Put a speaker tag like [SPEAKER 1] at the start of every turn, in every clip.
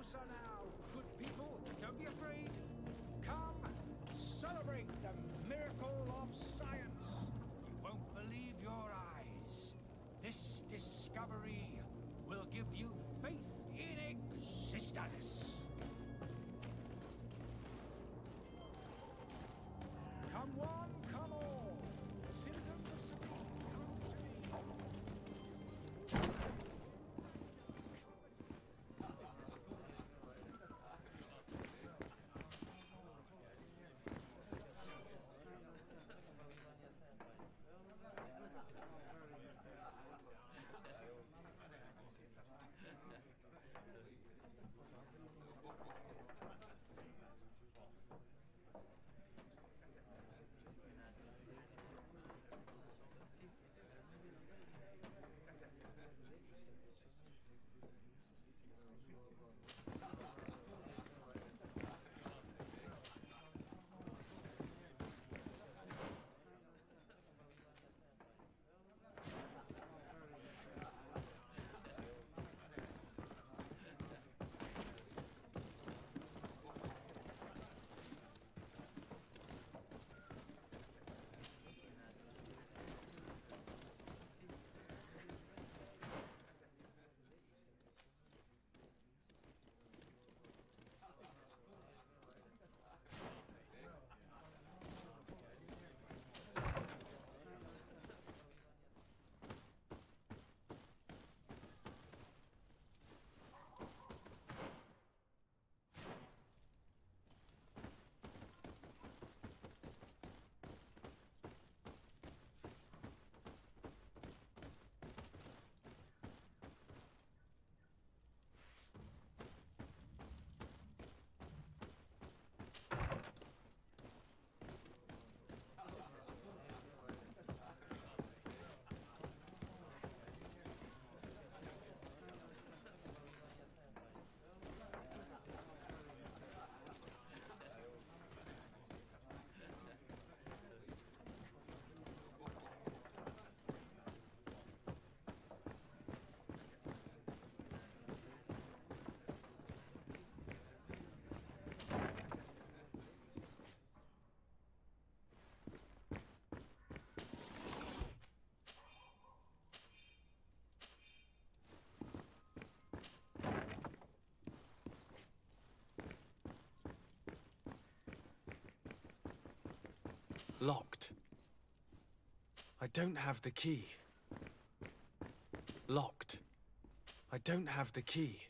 [SPEAKER 1] closer now, good people. Don't be afraid. Come, celebrate the miracle of science. You won't believe your eyes. This discovery will give you faith in existence. Come one,
[SPEAKER 2] Locked. I don't have the key. Locked. I don't have the key.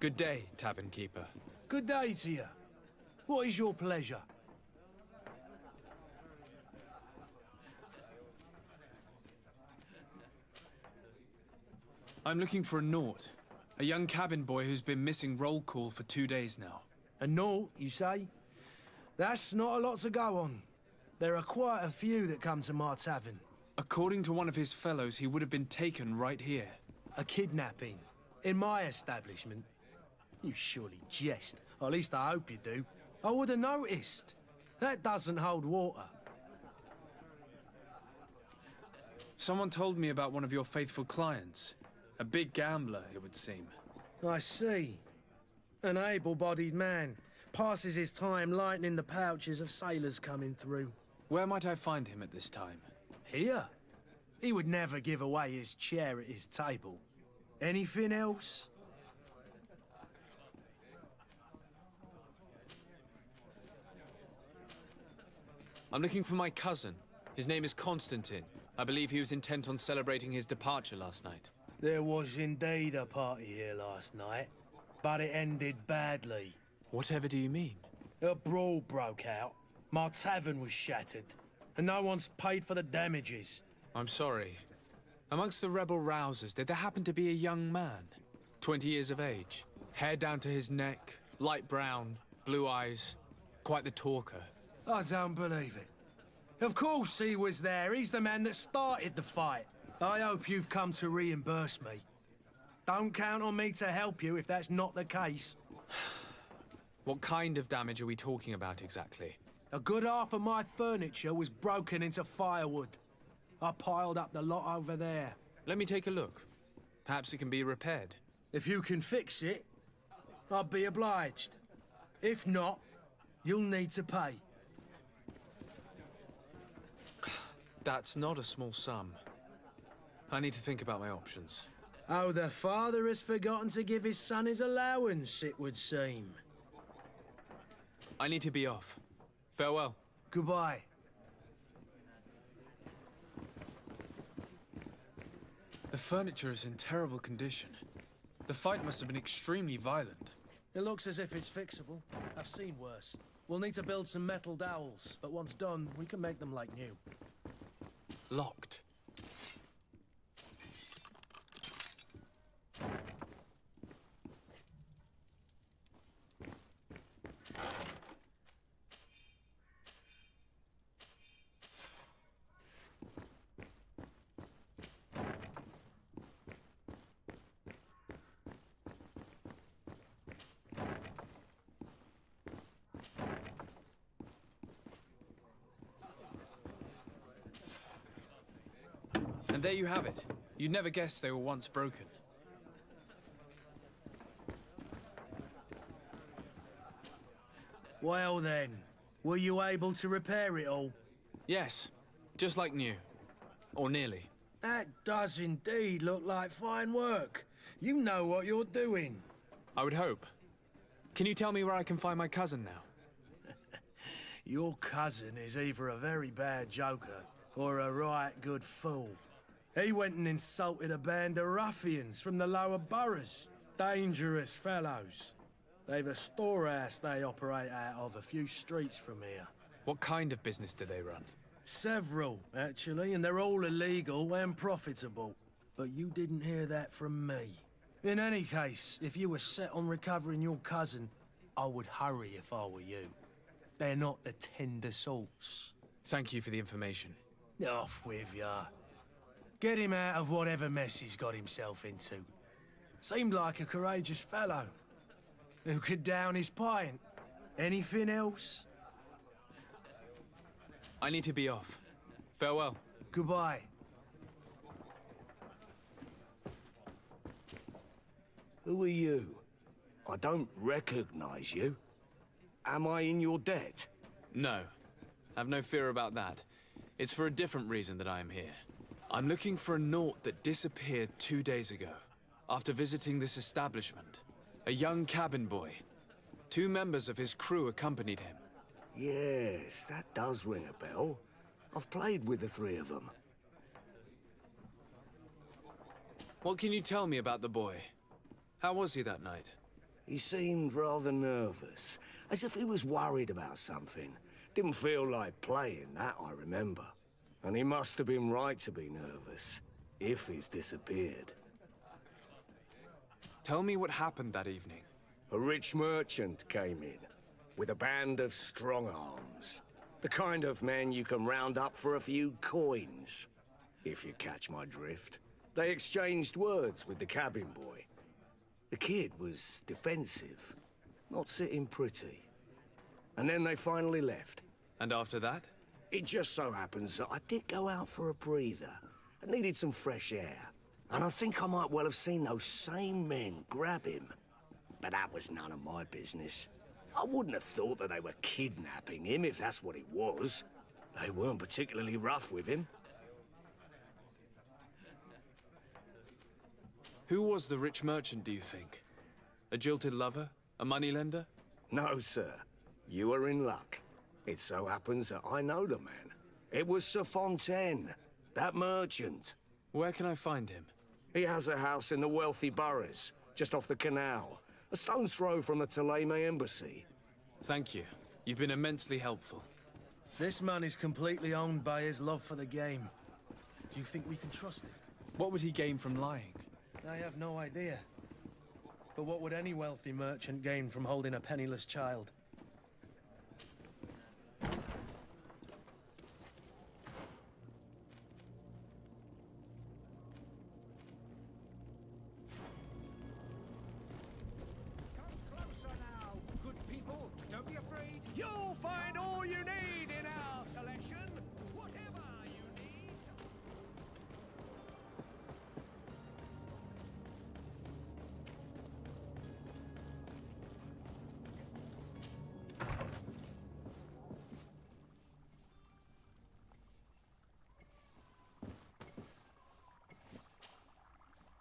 [SPEAKER 2] Good day, tavern keeper.
[SPEAKER 3] Good day to you. What is your pleasure?
[SPEAKER 2] I'm looking for a Naut, a young cabin boy who's been missing roll call for two days now.
[SPEAKER 3] A Naut, you say? That's not a lot to go on. There are quite a few that come to my tavern.
[SPEAKER 2] According to one of his fellows, he would have been taken right here.
[SPEAKER 3] A kidnapping? In my establishment? You surely jest. At least I hope you do. I would have noticed. That doesn't hold water.
[SPEAKER 2] Someone told me about one of your faithful clients. A big gambler, it would seem.
[SPEAKER 3] I see. An able-bodied man. Passes his time lightening the pouches of sailors coming through.
[SPEAKER 2] Where might I find him at this time?
[SPEAKER 3] Here? He would never give away his chair at his table. Anything else?
[SPEAKER 2] I'm looking for my cousin. His name is Constantine. I believe he was intent on celebrating his departure last night.
[SPEAKER 3] There was indeed a party here last night, but it ended badly.
[SPEAKER 2] Whatever do you mean?
[SPEAKER 3] A brawl broke out. My tavern was shattered, and no one's paid for the damages.
[SPEAKER 2] I'm sorry. Amongst the rebel rousers, did there happen to be a young man? 20 years of age, hair down to his neck, light brown, blue eyes, quite the talker.
[SPEAKER 3] I don't believe it. Of course he was there. He's the man that started the fight. I hope you've come to reimburse me. Don't count on me to help you if that's not the case.
[SPEAKER 2] What kind of damage are we talking about exactly?
[SPEAKER 3] A good half of my furniture was broken into firewood. I piled up the lot over there.
[SPEAKER 2] Let me take a look. Perhaps it can be repaired.
[SPEAKER 3] If you can fix it, I'd be obliged. If not, you'll need to pay.
[SPEAKER 2] That's not a small sum. I need to think about my options.
[SPEAKER 3] Oh, the father has forgotten to give his son his allowance, it would seem.
[SPEAKER 2] I need to be off. Farewell.
[SPEAKER 3] Goodbye.
[SPEAKER 2] The furniture is in terrible condition. The fight must have been extremely violent.
[SPEAKER 3] It looks as if it's fixable. I've seen worse. We'll need to build some metal dowels, but once done, we can make them like new.
[SPEAKER 2] Locked. You have it. You'd never guess they were once broken.
[SPEAKER 3] Well then, were you able to repair it all?
[SPEAKER 2] Yes, just like new. Or nearly.
[SPEAKER 3] That does indeed look like fine work. You know what you're doing.
[SPEAKER 2] I would hope. Can you tell me where I can find my cousin now?
[SPEAKER 3] Your cousin is either a very bad joker or a right good fool. He went and insulted a band of ruffians from the lower boroughs. Dangerous fellows. They've a storehouse they operate out of a few streets from here.
[SPEAKER 2] What kind of business do they run?
[SPEAKER 3] Several, actually, and they're all illegal and profitable. But you didn't hear that from me. In any case, if you were set on recovering your cousin, I would hurry if I were you. They're not the tender sorts.
[SPEAKER 2] Thank you for the information.
[SPEAKER 3] Off with ya. Get him out of whatever mess he's got himself into. Seemed like a courageous fellow. Who could down his pint. Anything else?
[SPEAKER 2] I need to be off. Farewell.
[SPEAKER 3] Goodbye.
[SPEAKER 4] Who are you? I don't recognize you. Am I in your debt?
[SPEAKER 2] No. Have no fear about that. It's for a different reason that I am here. I'm looking for a Naut that disappeared two days ago, after visiting this establishment. A young cabin boy. Two members of his crew accompanied him.
[SPEAKER 4] Yes, that does ring a bell. I've played with the three of them.
[SPEAKER 2] What can you tell me about the boy? How was he that night?
[SPEAKER 4] He seemed rather nervous, as if he was worried about something. Didn't feel like playing, that I remember. And he must have been right to be nervous, if he's disappeared.
[SPEAKER 2] Tell me what happened that evening.
[SPEAKER 4] A rich merchant came in, with a band of strong arms. The kind of men you can round up for a few coins. if you catch my drift. They exchanged words with the cabin boy. The kid was defensive, not sitting pretty. And then they finally left.
[SPEAKER 2] And after that?
[SPEAKER 4] It just so happens that I did go out for a breather. I needed some fresh air. And I think I might well have seen those same men grab him. But that was none of my business. I wouldn't have thought that they were kidnapping him if that's what it was. They weren't particularly rough with him.
[SPEAKER 2] Who was the rich merchant, do you think? A jilted lover? A moneylender?
[SPEAKER 4] No, sir. You are in luck. It so happens that I know the man. It was Sir Fontaine, that merchant.
[SPEAKER 2] Where can I find him?
[SPEAKER 4] He has a house in the wealthy boroughs, just off the canal. A stone's throw from the Thélème embassy.
[SPEAKER 2] Thank you. You've been immensely helpful.
[SPEAKER 3] This man is completely owned by his love for the game. Do you think we can trust him?
[SPEAKER 2] What would he gain from lying?
[SPEAKER 3] I have no idea. But what would any wealthy merchant gain from holding a penniless child?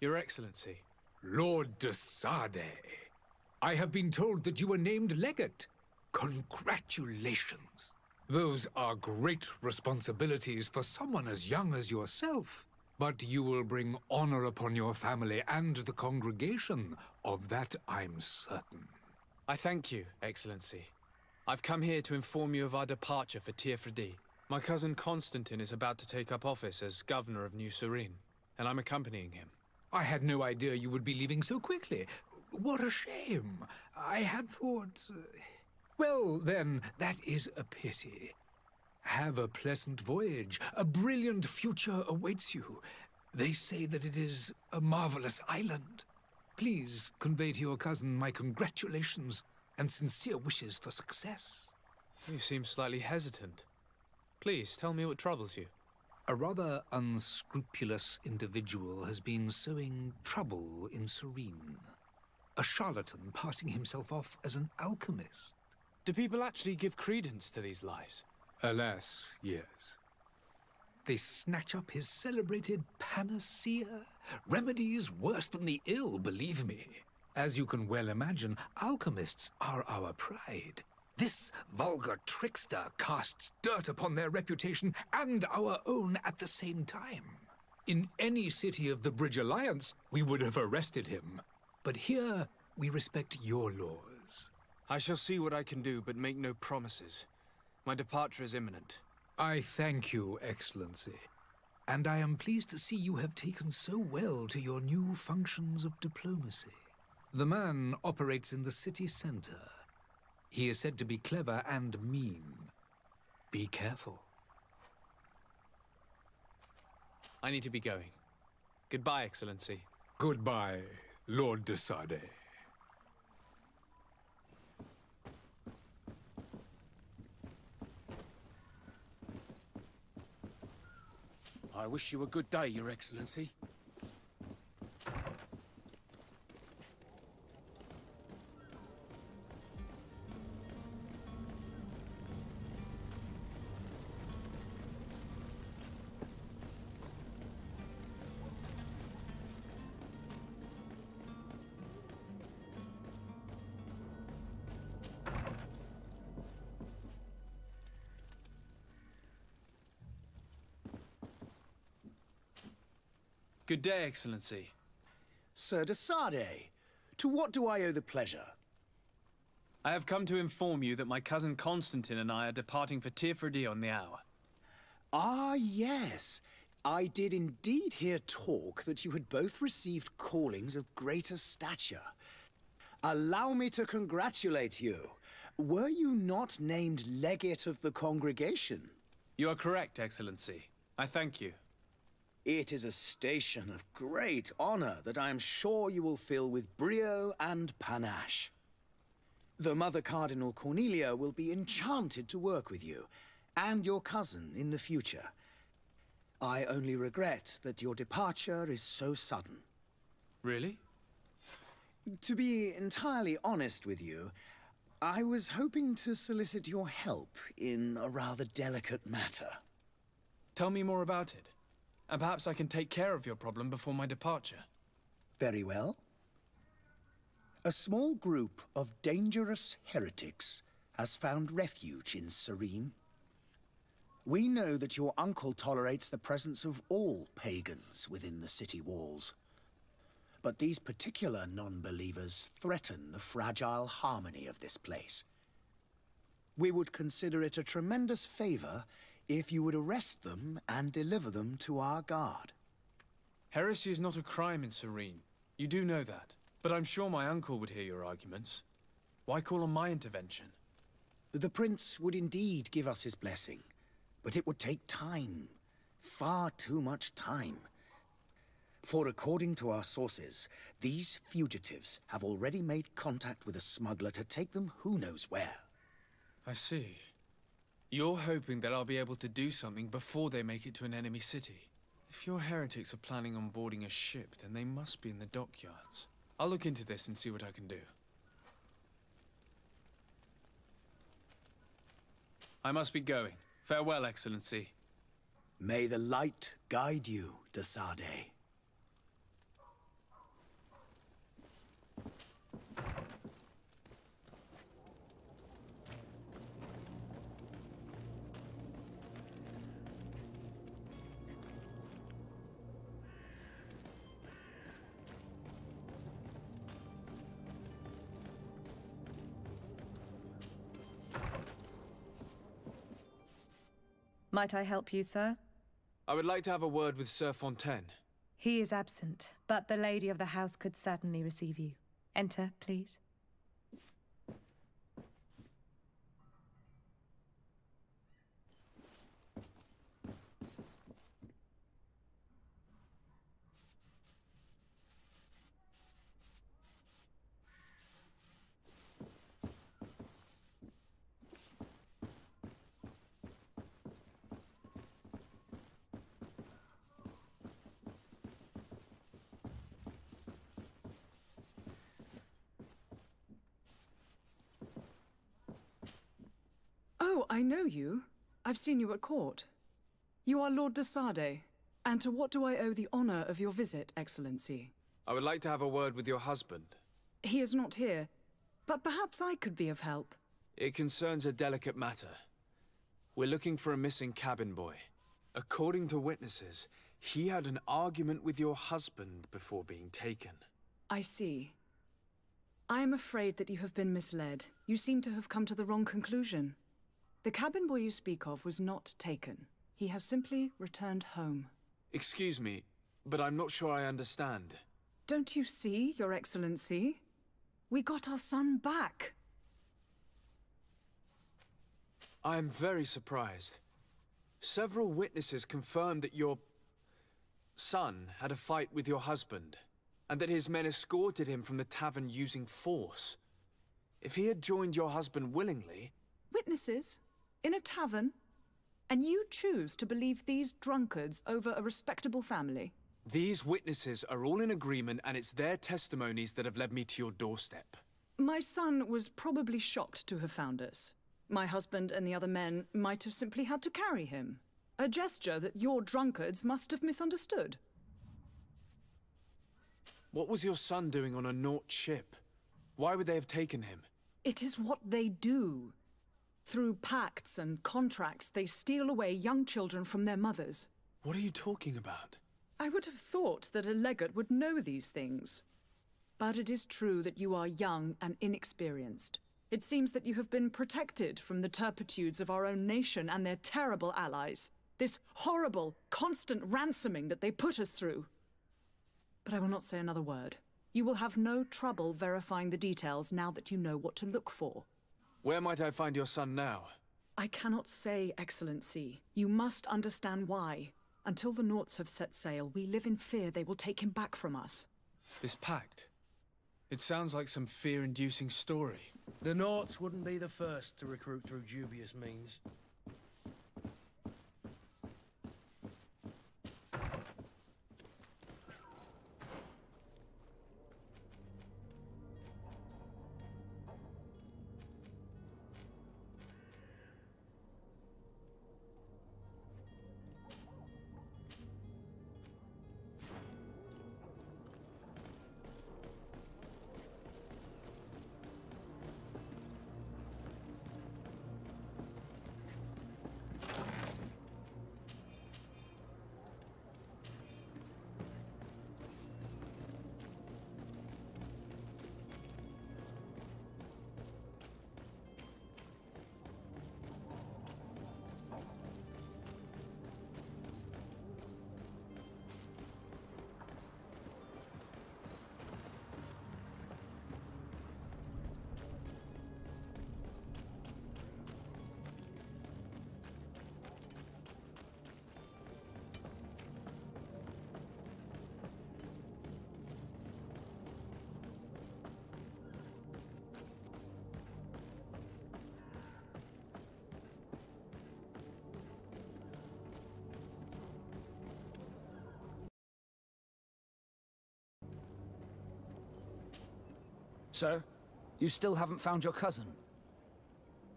[SPEAKER 2] Your Excellency.
[SPEAKER 5] Lord de Sardet, I have been told that you were named legate. Congratulations. Those are great responsibilities for someone as young as yourself. But you will bring honor upon your family and the congregation. Of that I'm certain.
[SPEAKER 2] I thank you, Excellency. I've come here to inform you of our departure for Teer Fradee. My cousin Constantine is about to take up office as governor of New Serene, and I'm accompanying him.
[SPEAKER 5] I had no idea you would be leaving so quickly. What a shame. I had thought. uh, Well, then, that is a pity. Have a pleasant voyage. A brilliant future awaits you. They say that it is a marvelous island. Please convey to your cousin my congratulations and sincere wishes for success.
[SPEAKER 2] You seem slightly hesitant. Please tell me what troubles you.
[SPEAKER 5] A rather unscrupulous individual has been sowing trouble in Serene. A charlatan passing himself off as an alchemist.
[SPEAKER 2] Do people actually give credence to these lies?
[SPEAKER 5] Alas, yes. They snatch up his celebrated panacea, remedies worse than the ill, believe me. As you can well imagine, alchemists are our pride. This vulgar trickster casts dirt upon their reputation and our own at the same time. In any city of the Bridge Alliance, we would have arrested him. But here, we respect your laws.
[SPEAKER 2] I shall see what I can do, but make no promises. My departure is imminent.
[SPEAKER 5] I thank you, Excellency. And I am pleased to see you have taken so well to your new functions of diplomacy. The man operates in the city center. He is said to be clever and mean. Be careful.
[SPEAKER 2] I need to be going. Goodbye, Excellency.
[SPEAKER 5] Goodbye, Lord de Sardet.
[SPEAKER 6] I wish you a good day, Your Excellency.
[SPEAKER 2] Good day, Excellency.
[SPEAKER 6] Sir de Sardet, to what do I owe the pleasure?
[SPEAKER 2] I have come to inform you that my cousin Constantine and I are departing for Teer Fradee on the hour.
[SPEAKER 6] Ah, yes. I did indeed hear talk that you had both received callings of greater stature. Allow me to congratulate you. Were you not named legate of the congregation?
[SPEAKER 2] You are correct, Excellency. I thank you.
[SPEAKER 6] It is a station of great honor that I am sure you will fill with brio and panache. The Mother Cardinal Cornelia will be enchanted to work with you, and your cousin in the future. I only regret that your departure is so sudden.
[SPEAKER 2] Really?
[SPEAKER 6] To be entirely honest with you, I was hoping to solicit your help in a rather delicate matter.
[SPEAKER 2] Tell me more about it. And perhaps I can take care of your problem before my departure.
[SPEAKER 6] Very well. A small group of dangerous heretics has found refuge in Serene. We know that your uncle tolerates the presence of all pagans within the city walls. But these particular non-believers threaten the fragile harmony of this place. We would consider it a tremendous favor if you would arrest them and deliver them to our guard.
[SPEAKER 2] Heresy is not a crime in Serene. You do know that. But I'm sure my uncle would hear your arguments. Why call on my intervention?
[SPEAKER 6] The prince would indeed give us his blessing, but it would take time. Far too much time. For according to our sources, these fugitives have already made contact with a smuggler to take them who knows where.
[SPEAKER 2] I see. You're hoping that I'll be able to do something before they make it to an enemy city. If your heretics are planning on boarding a ship, then they must be in the dockyards. I'll look into this and see what I can do. I must be going. Farewell, Excellency.
[SPEAKER 6] May the light guide you, de
[SPEAKER 7] Might I help you, sir?
[SPEAKER 2] I would like to have a word with Sir Fontaine.
[SPEAKER 7] He is absent, but the lady of the house could certainly receive you. Enter, please.
[SPEAKER 8] Oh, I know you. I've seen you at court. You are Lord de Sardet. And to what do I owe the honor of your visit, Excellency?
[SPEAKER 2] I would like to have a word with your husband.
[SPEAKER 8] He is not here, but perhaps I could be of help.
[SPEAKER 2] It concerns a delicate matter. We're looking for a missing cabin boy. According to witnesses, he had an argument with your husband before being taken.
[SPEAKER 8] I see. I am afraid that you have been misled. You seem to have come to the wrong conclusion. The cabin boy you speak of was not taken. He has simply returned home.
[SPEAKER 2] Excuse me, but I'm not sure I understand.
[SPEAKER 8] Don't you see, Your Excellency? We got our son back.
[SPEAKER 2] I am very surprised. Several witnesses confirmed that your son had a fight with your husband, and that his men escorted him from the tavern using force. If he had joined your husband willingly,
[SPEAKER 8] Witnesses? In a tavern? And you choose to believe these drunkards over a respectable family?
[SPEAKER 2] these witnesses are all in agreement, and it's their testimonies that have led me to your doorstep.
[SPEAKER 8] My son was probably shocked to have found us. My husband and the other men might have simply had to carry him. A gesture that your drunkards must have misunderstood.
[SPEAKER 2] What was your son doing on a Naut ship? Why would they have taken him?
[SPEAKER 8] It is what they do. Through pacts and contracts, they steal away young children from their mothers.
[SPEAKER 2] What are you talking about?
[SPEAKER 8] I would have thought that a legate would know these things. But it is true that you are young and inexperienced. It seems that you have been protected from the turpitudes of our own nation and their terrible allies. This horrible, constant ransoming that they put us through. But I will not say another word. You will have no trouble verifying the details now that you know what to look for.
[SPEAKER 2] Where might I find your son now?
[SPEAKER 8] I cannot say, Excellency. You must understand why. Until the Nauts have set sail, we live in fear they will take him back from us.
[SPEAKER 2] This pact. It sounds like some fear-inducing story.
[SPEAKER 3] The Nauts wouldn't be the first to recruit through dubious means.
[SPEAKER 9] Sir, you still haven't found your cousin.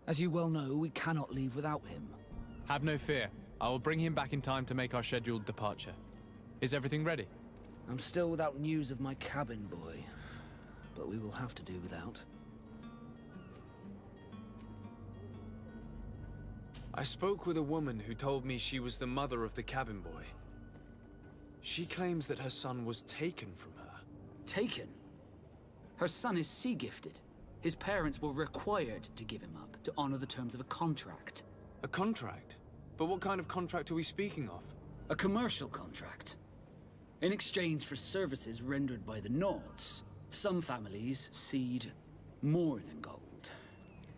[SPEAKER 9] As you well know, we cannot leave without him.
[SPEAKER 2] Have no fear. I will bring him back in time to make our scheduled departure. Is everything ready?
[SPEAKER 9] I'm still without news of my cabin boy, but we will have to do without.
[SPEAKER 2] I spoke with a woman who told me she was the mother of the cabin boy. She claims that her son was taken from her.
[SPEAKER 9] Taken? Her son is sea gifted. His parents were required to give him up to honor the terms of a contract.
[SPEAKER 2] A contract? But what kind of contract are we speaking of?
[SPEAKER 9] A commercial contract. In exchange for services rendered by the Nauts, some families cede more than gold.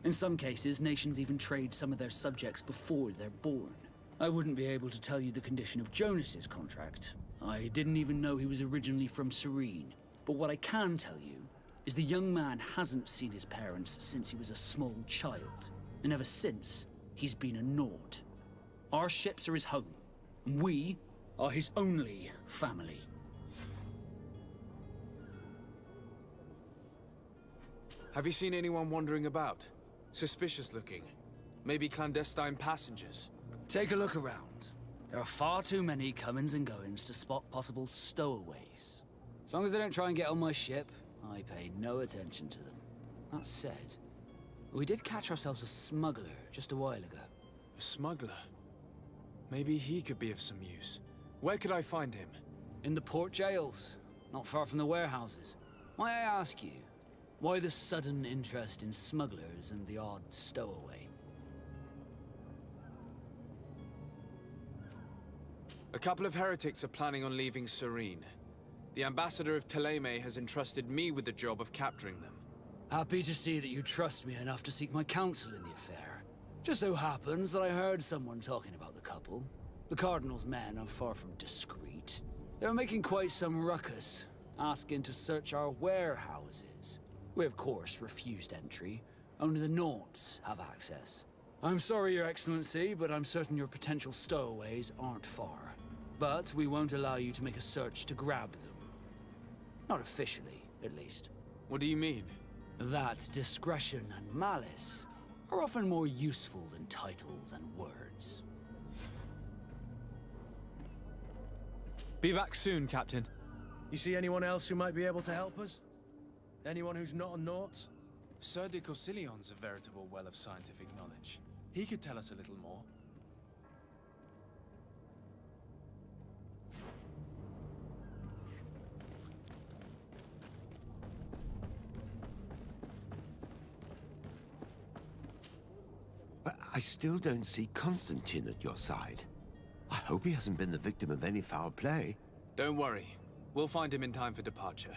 [SPEAKER 9] In some cases, nations even trade some of their subjects before they're born. I wouldn't be able to tell you the condition of Jonas's contract. I didn't even know he was originally from Serene. But what I can tell you is the young man hasn't seen his parents since he was a small child. And ever since, he's been a Naut. Our ships are his home, and we are his only family.
[SPEAKER 2] Have you seen anyone wandering about? Suspicious looking. Maybe clandestine passengers?
[SPEAKER 9] Take a look around. There are far too many comings and goings to spot possible stowaways. As long as they don't try and get on my ship, I paid no attention to them. That said, we did catch ourselves a smuggler just a while ago.
[SPEAKER 2] A smuggler? Maybe he could be of some use. Where could I find him?
[SPEAKER 9] In the port jails, not far from the warehouses. May I ask you, why the sudden interest in smugglers and the odd stowaway?
[SPEAKER 2] A couple of heretics are planning on leaving Serene. The ambassador of Thélème has entrusted me with the job of capturing them.
[SPEAKER 9] Happy to see that you trust me enough to seek my counsel in the affair. Just so happens that I heard someone talking about the couple. The Cardinal's men are far from discreet. They were making quite some ruckus, asking to search our warehouses. We of course refused entry. Only the Nauts have access. I'm sorry, Your Excellency, but I'm certain your potential stowaways aren't far. But we won't allow you to make a search to grab them. Not officially, at least.
[SPEAKER 2] What do you mean?
[SPEAKER 9] That discretion and malice are often more useful than titles and words.
[SPEAKER 2] Be back soon, Captain.
[SPEAKER 3] You see anyone else who might be able to help us? Anyone who's not a Naut?
[SPEAKER 2] Sir de Corsillion's a veritable well of scientific knowledge. He could tell us a little more.
[SPEAKER 10] I still don't see Constantine at your side. I hope he hasn't been the victim of any foul play.
[SPEAKER 2] Don't worry. We'll find him in time for departure.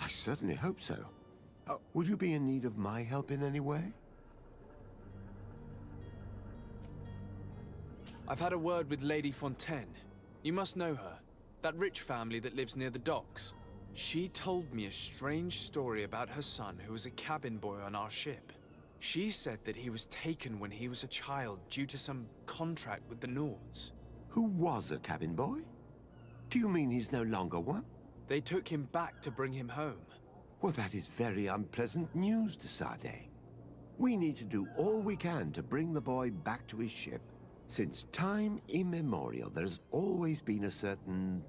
[SPEAKER 10] I certainly hope so. Uh, would you be in need of my help in any way?
[SPEAKER 2] I've had a word with Lady Fontaine. You must know her. That rich family that lives near the docks. She told me a strange story about her son who was a cabin boy on our ship. She said that he was taken when he was a child due to some contract with the Nauts.
[SPEAKER 10] Who was a cabin boy? Do you mean he's no longer one?
[SPEAKER 2] They took him back to bring him home.
[SPEAKER 10] Well, that is very unpleasant news, de Sardet. We need to do all we can to bring the boy back to his ship. Since time immemorial, there's always been a certain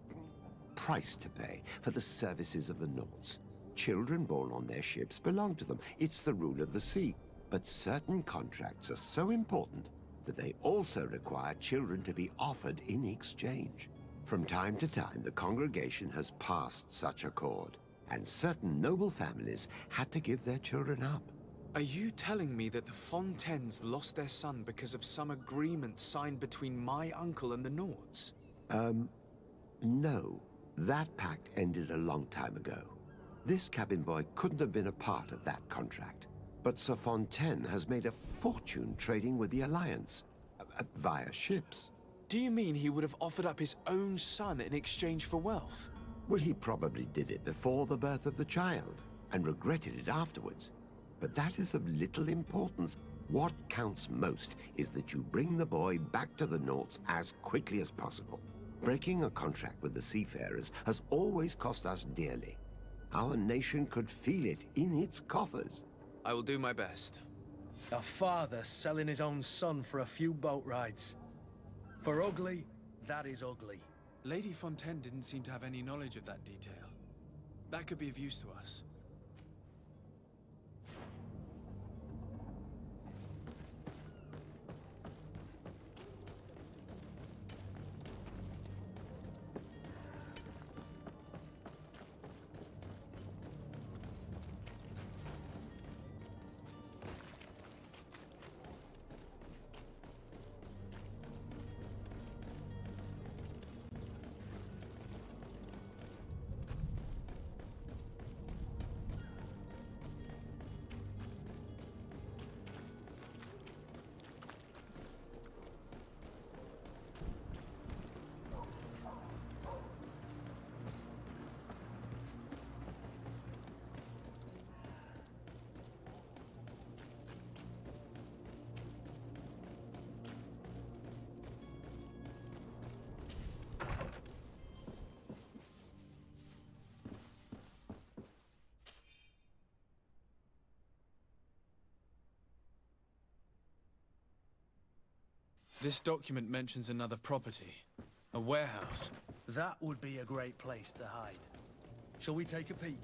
[SPEAKER 10] price to pay for the services of the Nauts. Children born on their ships belong to them. It's the rule of the sea. But certain contracts are so important that they also require children to be offered in exchange. From time to time, the congregation has passed such accord, and certain noble families had to give their children up.
[SPEAKER 2] Are you telling me that the Fontaines lost their son because of some agreement signed between my uncle and the Nauts?
[SPEAKER 10] Um, no. That pact ended a long time ago. This cabin boy couldn't have been a part of that contract. But Sir Fontaine has made a fortune trading with the Alliance, uh, via ships.
[SPEAKER 2] Do you mean he would have offered up his own son in exchange for wealth?
[SPEAKER 10] Well, he probably did it before the birth of the child, and regretted it afterwards. But that is of little importance. What counts most is that you bring the boy back to the Nauts as quickly as possible. Breaking a contract with the seafarers has always cost us dearly. Our nation could feel it in its coffers.
[SPEAKER 2] I will do my best.
[SPEAKER 3] A father selling his own son for a few boat rides. For ugly, that is ugly.
[SPEAKER 2] Lady Fontaine didn't seem to have any knowledge of that detail. That could be of use to us. This document mentions another property. A warehouse.
[SPEAKER 3] That would be a great place to hide. Shall we take a peek?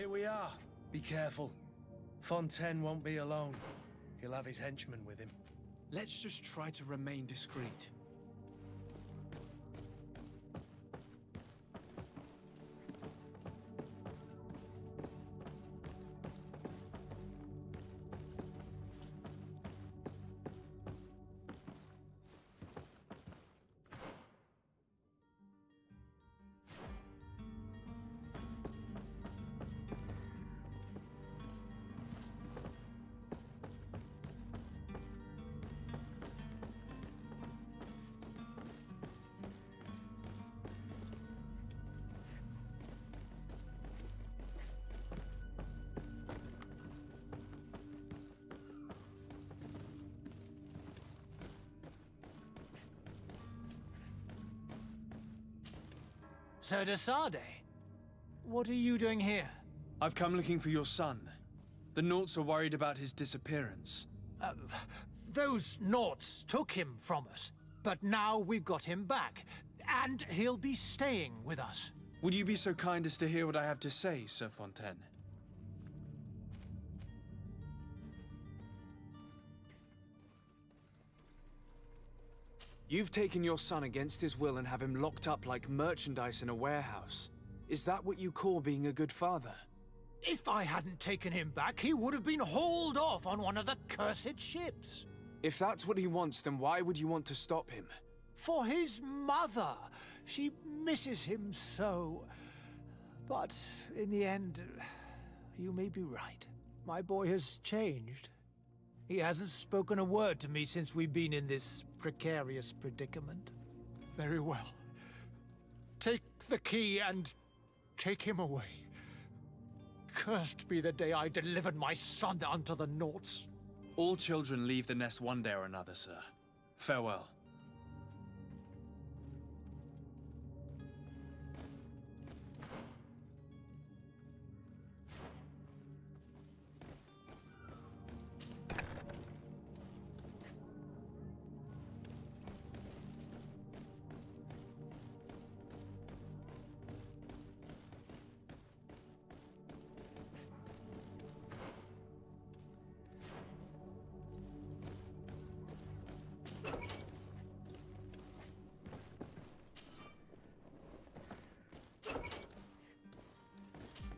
[SPEAKER 3] Here we are. Be careful. Fontaine won't be alone. He'll have his henchmen with him.
[SPEAKER 2] Let's just try to remain discreet.
[SPEAKER 1] Sir de Sardet, what are you doing here?
[SPEAKER 2] I've come looking for your son. The Nauts are worried about his disappearance.
[SPEAKER 1] Uh, those Nauts took him from us, but now we've got him back, and he'll be staying with us.
[SPEAKER 2] Would you be so kind as to hear what I have to say, Sir Fontaine? You've taken your son against his will and have him locked up like merchandise in a warehouse. Is that what you call being a good father?
[SPEAKER 11] If I hadn't taken him back, he would have been hauled off on one of the cursed ships.
[SPEAKER 2] If that's what he wants, then why would you want to stop him?
[SPEAKER 11] For his mother. She misses him so. But in the end, you may be right. My boy has changed. He hasn't spoken a word to me since we've been in this precarious predicament. Very well. Take the key and take him away. Cursed be the day I delivered my son unto the Nauts.
[SPEAKER 2] All children leave the nest one day or another, sir. Farewell.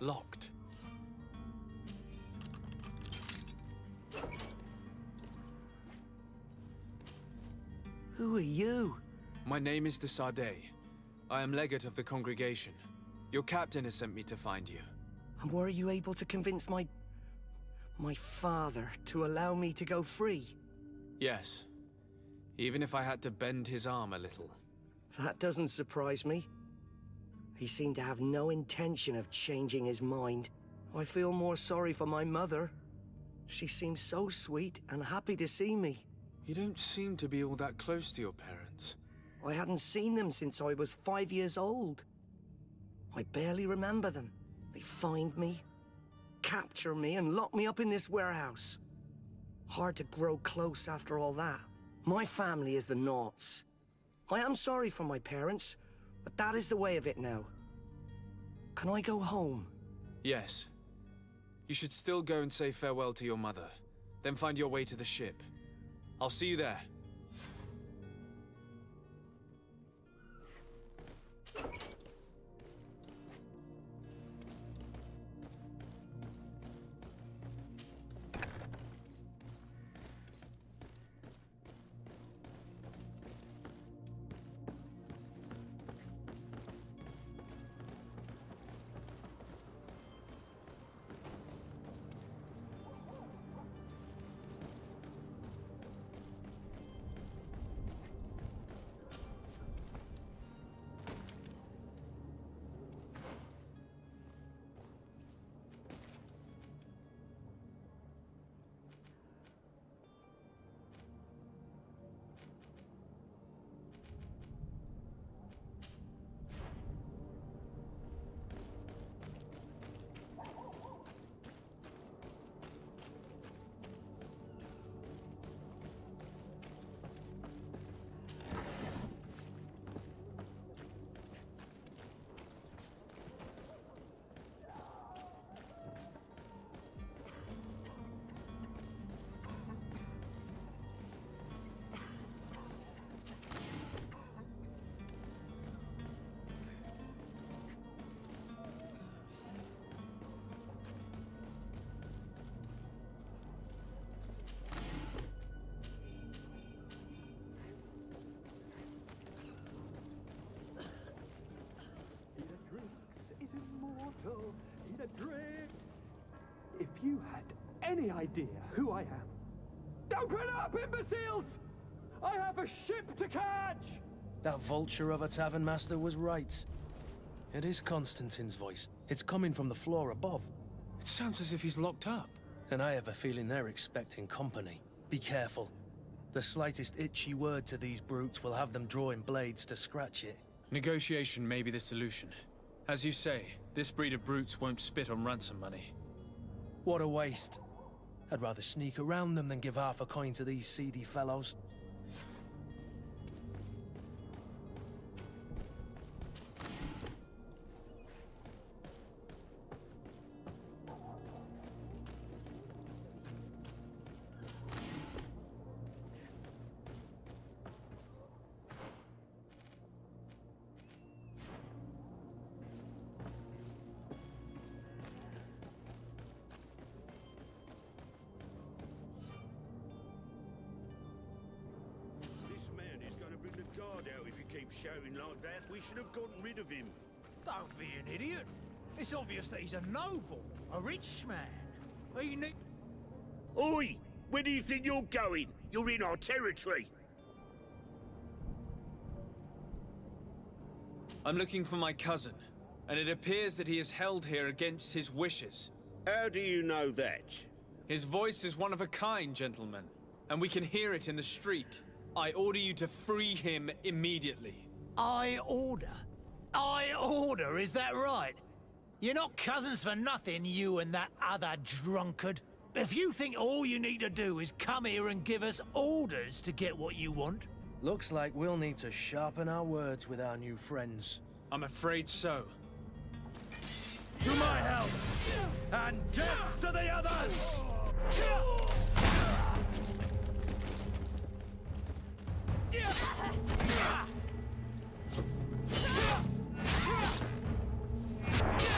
[SPEAKER 2] Locked.
[SPEAKER 4] Who are you?
[SPEAKER 2] My name is de Sardet. I am legate of the congregation. Your captain has sent me to find you.
[SPEAKER 4] And were you able to convince my... my father to allow me to go free?
[SPEAKER 2] Yes. Even if I had to bend his arm a little.
[SPEAKER 4] That doesn't surprise me. He seemed to have no intention of changing his mind. I feel more sorry for my mother. She seems so sweet and happy to see me.
[SPEAKER 2] You don't seem to be all that close to your parents.
[SPEAKER 4] I hadn't seen them since I was five years old. I barely remember them. They find me, capture me, and lock me up in this warehouse. Hard to grow close after all that. My family is the Nauts. I am sorry for my parents, but that is the way of it now. Can I go home?
[SPEAKER 2] Yes. You should still go and say farewell to your mother. Then find your way to the ship. I'll see you there.
[SPEAKER 12] Immortal. A drink. If you had any idea who I am. Open up, imbeciles! I have a ship to catch!
[SPEAKER 3] That vulture of a tavern master was right. It is Constantin's voice. It's coming from the floor above.
[SPEAKER 2] It sounds as if he's locked up.
[SPEAKER 3] And I have a feeling they're expecting company. Be careful. The slightest itchy word to these brutes will have them drawing blades to scratch it.
[SPEAKER 2] Negotiation may be the solution. As you say, this breed of brutes won't spit on ransom money.
[SPEAKER 3] What a waste. I'd rather sneak around them than give half a coin to these seedy fellows.
[SPEAKER 1] He's a noble, a rich man. He ne-
[SPEAKER 13] Oi! Where do you think you're going? You're in our territory.
[SPEAKER 2] I'm looking for my cousin, and it appears that he is held here against his wishes.
[SPEAKER 13] How do you know that?
[SPEAKER 2] His voice is one of a kind, gentlemen, and we can hear it in the street. I order you to free him immediately.
[SPEAKER 1] I order. I order, is that right? You're not cousins for nothing, you and that other drunkard. If you think all you need to do is come here and give us orders to get what you want,
[SPEAKER 3] Looks like we'll need to sharpen our words with our new friends.
[SPEAKER 2] I'm afraid so.
[SPEAKER 3] To my help! And death to the others!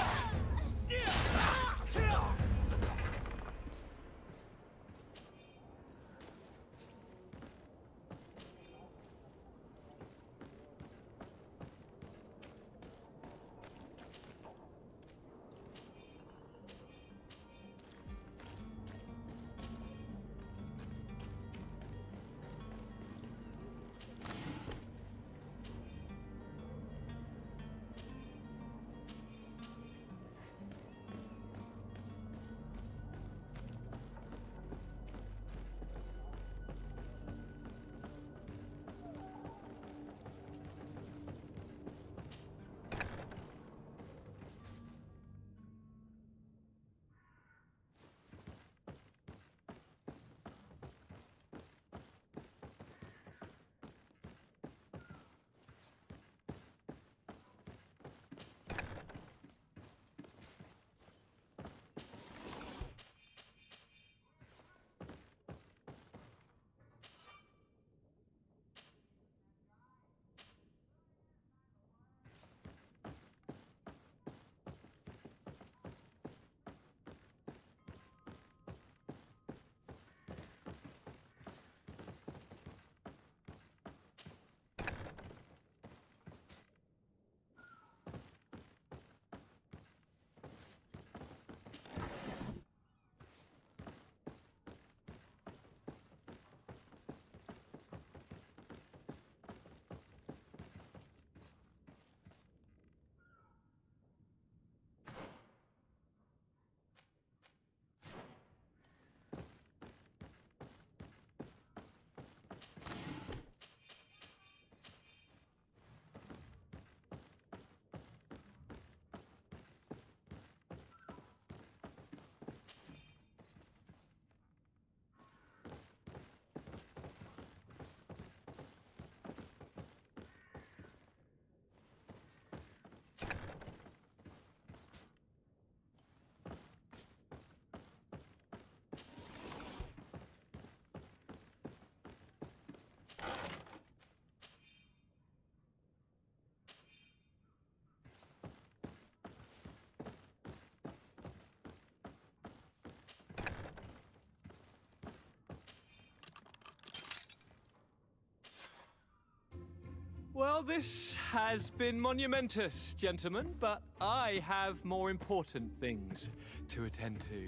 [SPEAKER 12] Well, this has been monumentous, gentlemen, but I have more important things to attend to.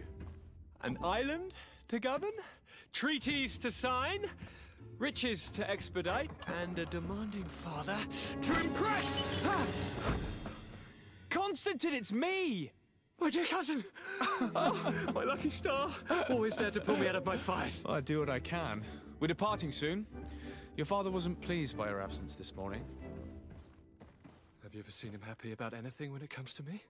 [SPEAKER 12] An island to govern, treaties to sign, riches to expedite, and a demanding father to impress! Ah!
[SPEAKER 2] Constantin, it's me!
[SPEAKER 12] My dear cousin! Oh, my lucky star! Always there to pull me out of my fires.
[SPEAKER 2] I do what I can. We're departing soon. Your father wasn't pleased by your absence this morning.
[SPEAKER 12] Have you ever seen him happy about anything when it comes to me?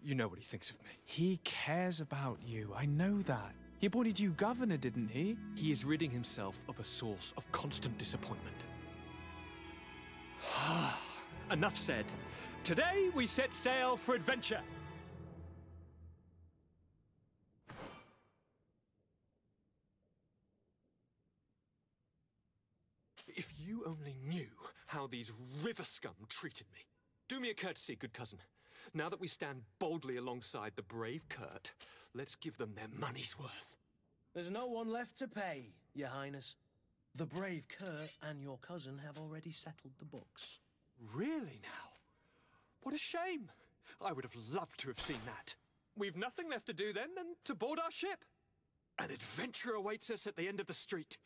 [SPEAKER 12] You know what he thinks of me.
[SPEAKER 2] He cares about you. I know that. He appointed you governor, didn't he?
[SPEAKER 12] He is ridding himself of a source of constant disappointment. Enough said. Today we set sail for adventure. If you only knew how these river scum treated me. Do me a courtesy, good cousin. Now that we stand boldly alongside the brave Kurt, let's give them their money's worth.
[SPEAKER 3] There's no one left to pay, Your Highness. The brave Kurt and your cousin have already settled the books.
[SPEAKER 12] Really now? What a shame. I would have loved to have seen that. We've nothing left to do then than to board our ship. An adventure awaits us at the end of the street.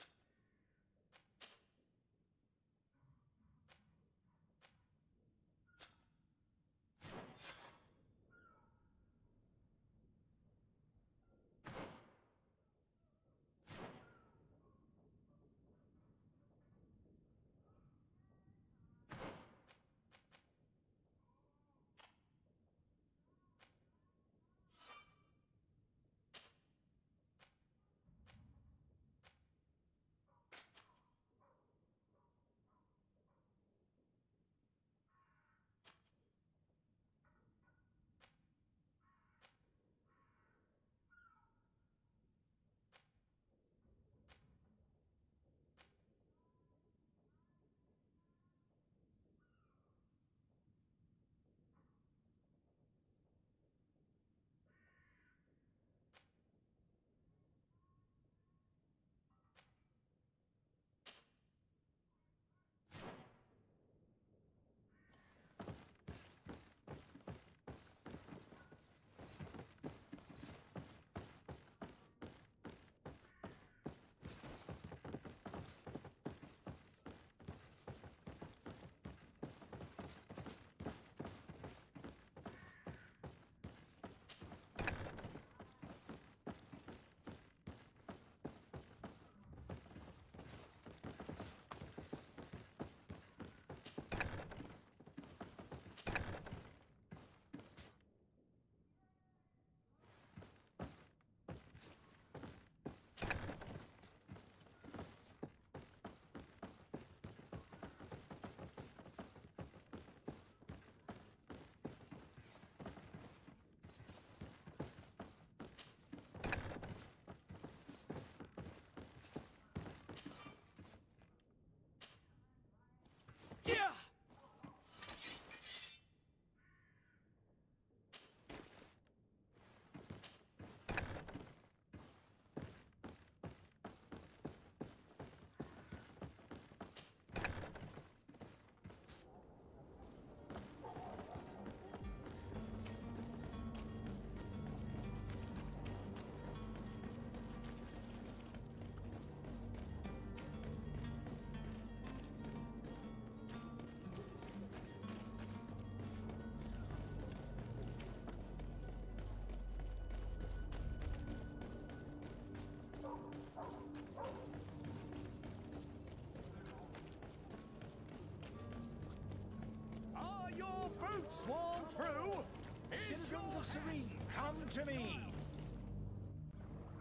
[SPEAKER 1] Boots worn through? Citizens of Serene, come to me.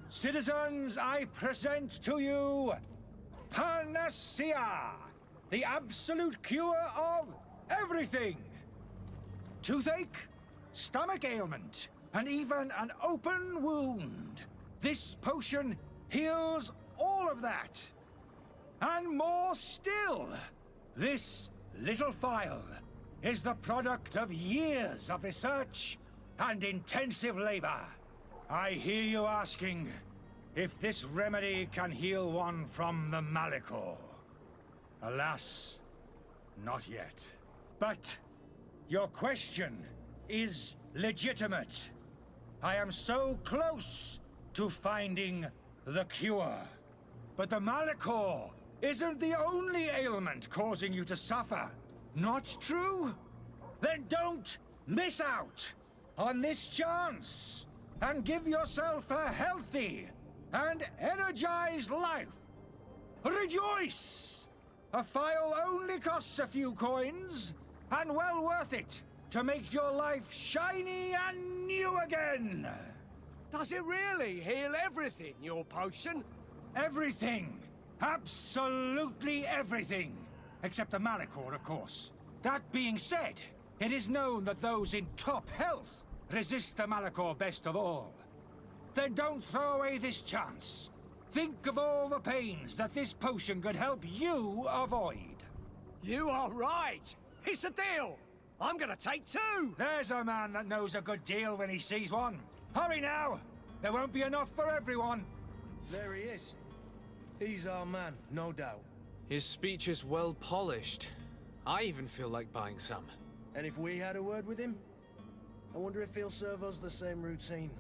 [SPEAKER 1] Citizens, I present to you Panacea, the absolute cure of everything. Toothache, stomach ailment, and even an open wound. This potion heals all of that. And more still, this little phial is the product of years of research and intensive labor. I hear you asking if this remedy can heal one from the Malichor. Alas, not yet. But your question is legitimate. I am so close to finding the cure. But the Malichor isn't the only ailment causing you to suffer. Not true? Then don't miss out on this chance and give yourself a healthy and energized life. Rejoice! A file only costs a few coins, and well worth it to make your life shiny and new again.
[SPEAKER 4] Does it really heal everything, your potion?
[SPEAKER 1] Everything! Absolutely everything! Except the Malichor, of course. That being said, it is known that those in top health resist the Malichor best of all. Then don't throw away this chance. Think of all the pains that this potion could help you avoid.
[SPEAKER 4] You are right. It's a deal. I'm gonna take two.
[SPEAKER 1] There's a man that knows a good deal when he sees one. Hurry now! There won't be enough for everyone.
[SPEAKER 3] There he is. He's our man, no doubt.
[SPEAKER 2] His speech is well polished. I even feel like buying some.
[SPEAKER 3] And if we had a word with him? I wonder if he'll serve us the same routine.